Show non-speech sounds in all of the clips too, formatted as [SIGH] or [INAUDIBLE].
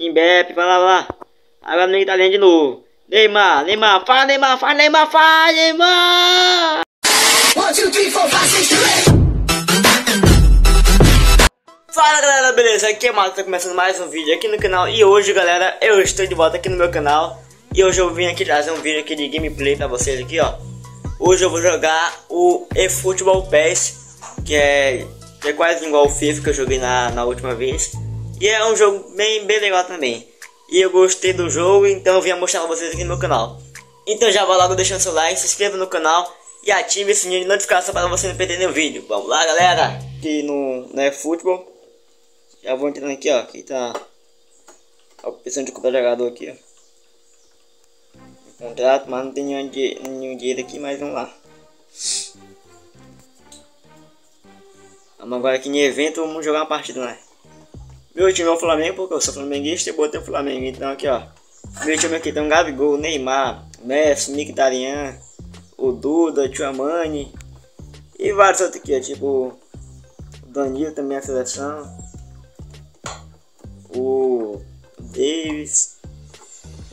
Mbappé, vai lá, vai lá. Agora no italiano de novo. Neymar, Neymar, fala Neymar, fala Neymar, fala Neymar! One, two, three, four, five, six. Fala galera, beleza? Aqui é o Mato, tá começando mais um vídeo aqui no canal E hoje galera, eu estou de volta aqui no meu canal E hoje eu vim aqui trazer um vídeo aqui de gameplay pra vocês aqui, ó Hoje eu vou jogar o eFootball PES Que é, que é quase igual ao FIFA que eu joguei na, na última vez E é um jogo bem, bem legal também E eu gostei do jogo, então eu vim mostrar pra vocês aqui no meu canal Então já vai logo deixando seu like, se inscreva no canal e ative o sininho de notificação para você não perder nenhum vídeo. Vamos lá, galera! Aqui no, no eFootball. Já vou entrando aqui, ó. Aqui tá a opção de comprar jogador aqui, ó. Contrato, mas não tem nenhum, nenhum dinheiro aqui, mas vamos lá. Vamos agora aqui em evento, vamos jogar uma partida lá. Meu time é o Flamengo, porque eu sou flamenguista e botei o Flamengo. Então aqui, ó. Meu time aqui tem um Gabigol, Neymar, Messi, Mkhitaryan, o Duda, o Tchouamani e vários outros aqui, ó, tipo o Danilo também a seleção o Davis,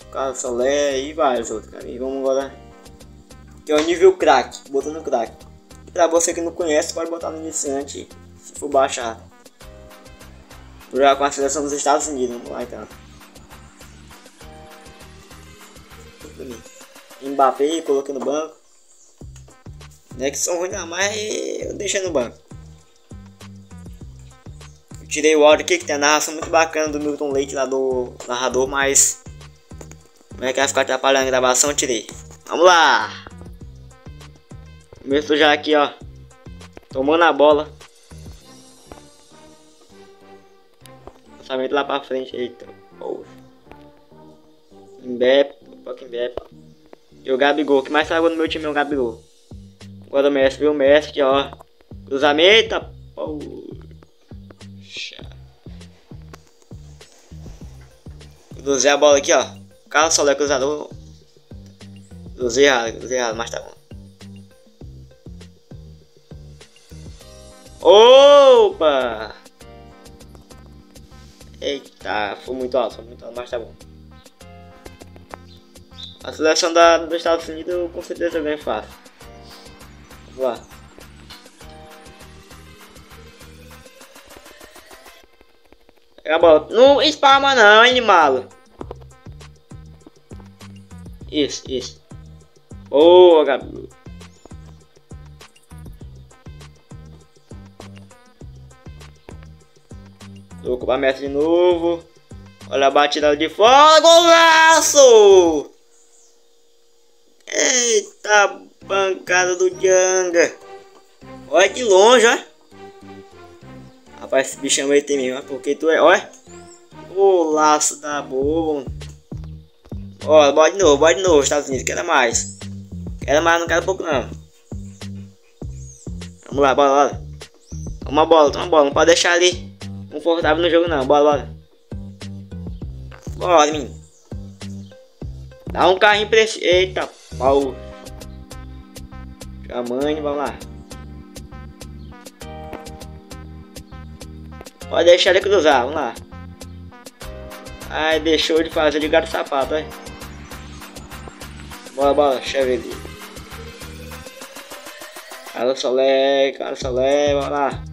o Carlos Solé e vários outros, cara. E vamos agora. Que é o nível crack, botando crack. Pra você que não conhece, pode botar no iniciante se for baixar. Jogar com a seleção dos Estados Unidos, vamos lá então. Mbappé, coloquei no banco. Não é que são ruins não, mas eu deixei no banco tirei o áudio aqui, que tem a narração muito bacana do Milton Leite lá do narrador, mas como é que vai ficar atrapalhando a gravação, eu tirei. Vamos lá! Começou já aqui, ó. Tomando a bola. Lançamento lá pra frente. Eita. Poxa. Mbappé. Opa, Mbappé. E o Gabigol. Que mais salvou no meu time é o Gabigol. Agora o Messi, viu? O Messi aqui, ó. Cruzamento. Poxa. Cruzei a bola aqui, ó. O cara só é cruzador. Cruzei errado, cruzei errado, mas tá bom. Opa! Eita, foi muito alto, foi muito alto, mas tá bom. A seleção da, dos Estados Unidos com certeza ganha fácil. Vamos lá. Pega a bola. Não espalma não, animal. Isso, isso. Boa, Gabi. Louco pra meta de novo. Olha a batida de fora. Golaço! Eita, bancada do Janga. Olha de longe, ó. Rapaz, esse bichão aí tem mesmo, porque tu é, olha. Golaço da boa. Ó, bora de novo, bora de novo, Estados Unidos, quero mais. Quero mais, não quero pouco não. Vamos lá, bora, bora. Toma a bola, toma a bola, não pode deixar ali confortável no jogo não, bora, bora. Bora, menino. Dá um carrinho pra esse... Eita, pau. Chamando, vamos lá. Pode deixar ele cruzar, vamos lá. Ai, deixou de fazer de gato sapato, hein? Bora, bora, chave. Cara Solé, cara Solé, bora lá.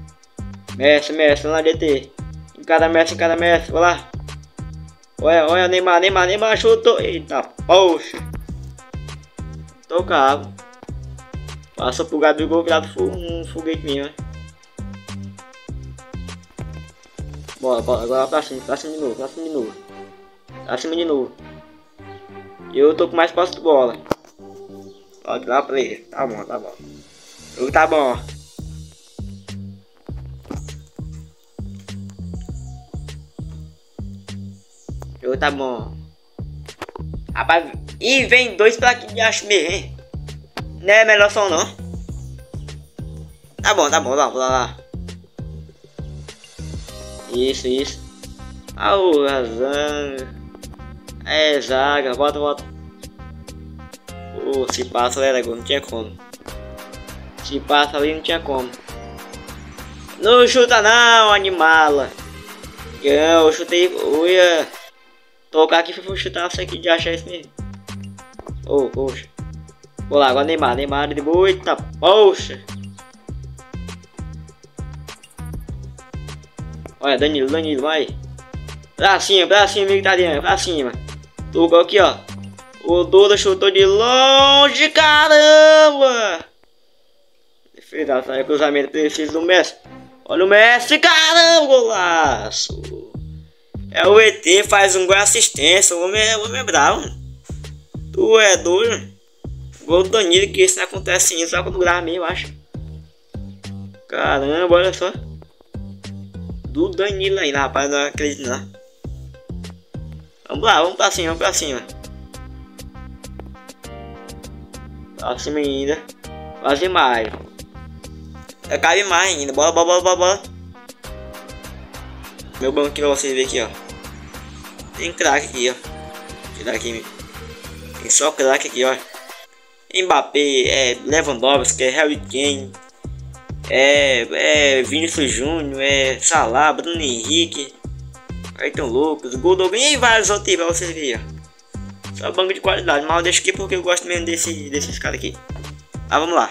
Mestre, mestre, lá DT. Encara mestre, encara mestre, bora lá. Olha, olha, Neymar, Neymar, Neymar chutou. Eita, poxa. Toca água. Passa pro Gabigol virado um foguete minha. Bora, bora, agora pra cima, pra cima de novo, pra cima de novo. Pra cima de novo. Eu tô com mais posse de bola. Pode pra ele. Tá bom, tá bom. O tá bom. O tá bom. Rapaz, e vem dois pra de acho mesmo? Não é melhor som não. Tá bom, tá bom, lá, lá, lá. Isso, isso. Ah, o razão. É, zaga, volta, volta. Oh, se passa ali era gol, não tinha como. Se passa ali não tinha como. Não chuta não, animala. Eu chutei. Uia. Tocar aqui foi chutar isso aqui de achar isso mesmo. Oh, poxa. Vou lá, agora Neymar, Neymar de boa. Eita, poxa. Olha, Danilo, Danilo, vai. Pra cima, pra cima, amigo italiano, pra cima. Tocou aqui, ó. O Duda chutou de longe, caramba! Defesa, sai cruzamento preciso do Messi. Olha o Messi, caramba, golaço! É o ET, faz um gol assistência, o homem é, o homem é bravo. Tu é doido? Gol do Danilo, que isso não acontece isso, só quando grava mesmo, eu acho. Caramba, olha só. Do Danilo aí, rapaz, não acredito não. Vamos lá, vamos pra cima, vamos pra cima. Pra cima ainda. Quase mais. Cabe mais ainda. Bora, bora, bora, bora. Meu banquinho pra vocês verem aqui, ó. Tem craque aqui, ó. Tirar aqui. Tem só craque aqui, ó. Mbappé, é Lewandowski, é Harry Kane, é, é Vinícius Júnior, é Salah, Bruno Henrique, Ayrton Lucas, Goldobin e vários outros pra vocês verem, ó. Só banco de qualidade, mas eu deixo aqui porque eu gosto mesmo desse, desses caras aqui. Ah, vamos lá.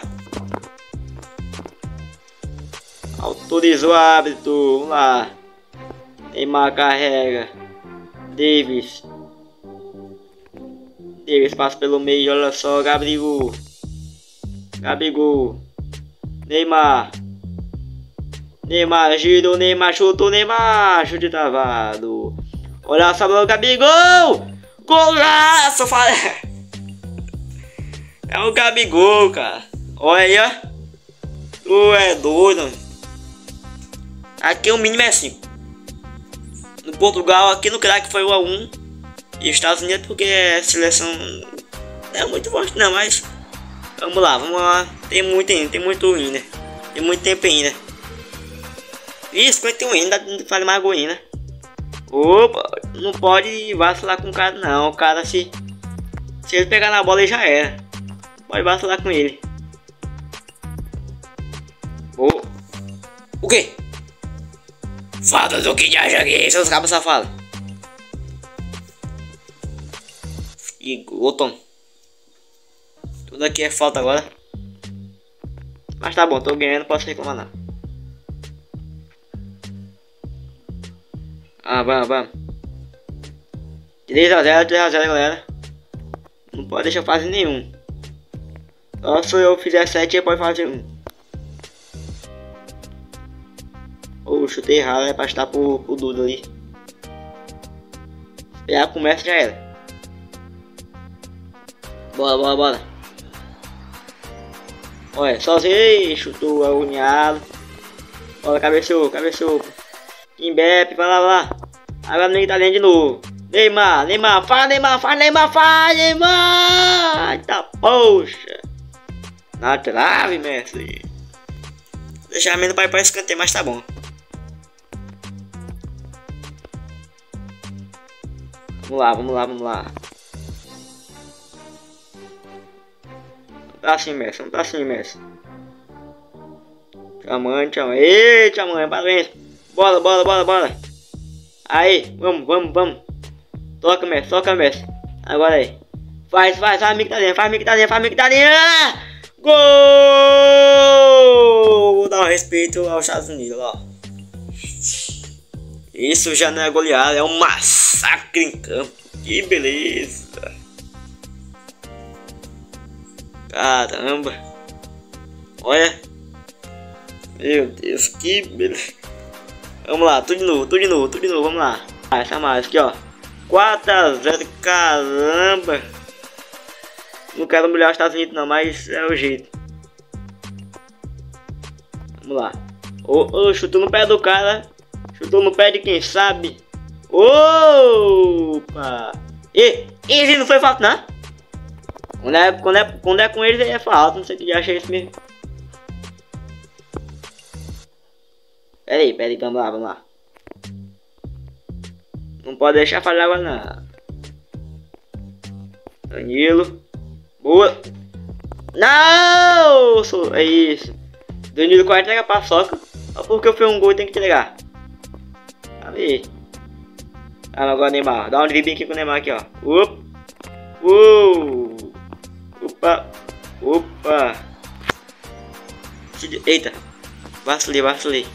Autorizou o hábito, vamos lá. Neymar carrega. Davis. Davis passa pelo meio, olha só, Gabriel. Gabigol. Neymar. Neymar girou, Neymar chutou, Neymar. Chute travado. Olha só o Gabigol. Golaço, falei. [LAUGHS] É o Gabigol, cara. Olha aí, ó. Tu é doido. Aqui o mínimo é 5 no Portugal, aqui no crack foi o A1. E Estados Unidos porque a seleção é muito forte não, mas vamos lá, vamos lá. Tem muito ainda, tem muito ainda. Tem muito tempo ainda. Ih, 51 ainda, não faz mais ainda. Opa, não pode vacilar com o cara não. O cara se. Se ele pegar na bola ele já era. Pode vacilar com ele. Oh. O quê? Fala do que já joguei, seus é cabos safados. E ô Tom. Tudo aqui é falta agora. Mas tá bom, tô ganhando, posso reclamar não. Ah, vamos, vamos. 3x0, 3x0 galera. Não pode deixar fazer nenhum. Só se eu fizer 7, pode fazer 1. chutei errado, é pra estar pro, pro Duda ali. É, já começa, já era. Bora, bora, bora. Olha, sozinho, ei, chutou, é agoniado. Olha, cabeceou, cabeceou. Kimbep, vai lá, vai lá. Agora ninguém tá lendo de novo. Neymar, Neymar, faz Neymar, faz Neymar, faz Neymar! Eita poxa! Na trave, mestre. Deixamento vai para escanteio, mas tá bom. Vamos lá, vamos lá, vamos lá. Tá assim, Messi, não tá assim, Messi. Chamando, chamando. Ei, chamando, parabéns. Bora, bora, bora, bora. Aí, vamos, vamos, vamos. Toca, Messi, toca, Messi. Agora aí. Faz, faz, faz dentro, faz dentro, faz dentro. Gol! Vou dar um respeito aos Estados Unidos, ó. Isso já não é goleada, é um massacre em campo. Que beleza! Caramba! Olha! Meu Deus, que beleza! Vamos lá, tudo de novo, tudo de novo, tudo de novo, vamos lá. Ah, essa mais aqui, ó. 4x0, caramba! Não quero humilhar os Estados Unidos não, mas é o jeito. Vamos lá. Ô, oh, chutou no pé do cara. Chutou no pé de quem sabe. Opa! E, esse não foi falta, não? Quando é, quando é, quando é com eles é falta, não sei que acha isso mesmo. Pera aí, pera aí, vamos lá, vamos lá. Não pode deixar falhar agora não. Danilo. Boa. Não! É isso. Danilo quase entrega a paçoca. Só porque eu fiz um gol tem que entregar. Aí. Ah, agora Neymar. Dá um drible aqui com o Neymar aqui, ó. Opa. Uou. Opa. Opa. Eita. Vacilei, vacilei.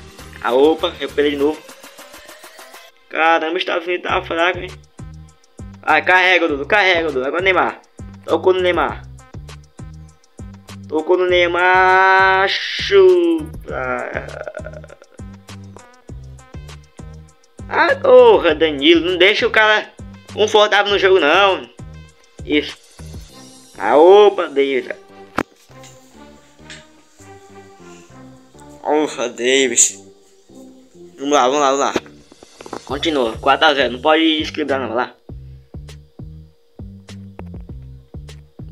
Ah, opa. Recuperei de novo. Caramba, o Estados Unidos tá fraco, hein? Ah, carrega, Dudu. Carrega, Dudu. Agora Neymar. Tocou no Neymar. Tocou no Neymar. Chupa. Ah, porra, Danilo, não deixa o cara confortável no jogo, não. Isso. Ah, opa, Davis. Porra, Davis. Vamos lá, vamos lá, vamos lá. Continua, 4x0, não pode equilibrar não, vai lá.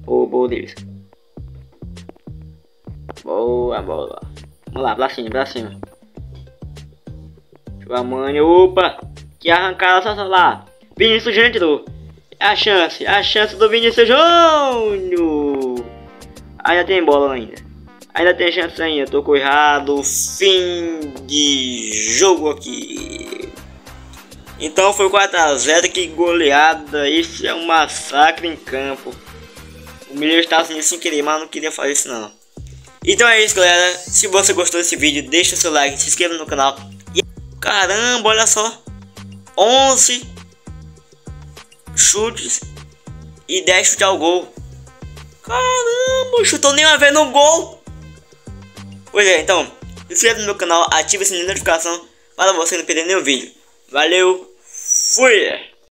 Boa, boa, Davis. Boa, boa. Vamos lá, pra cima, pra cima. Mano, opa! Que arrancada só lá! Vinícius Júnior a chance, a chance do Vinícius Júnior! Ainda tem bola ainda. Ainda tem chance ainda, tocou errado. Fim de jogo aqui. Então foi 4x0, que goleada. Isso é um massacre em campo. O Mineiro estava assim sem querer, mas não queria fazer isso não. Então é isso galera. Se você gostou desse vídeo, deixa o seu like, se inscreva no canal. Caramba, olha só. 11 chutes e 10 chutes ao gol. Caramba, chutou nem uma vez no gol. Pois é, então, inscreva no meu canal, ative a notificação para você não perder nenhum vídeo. Valeu, fui!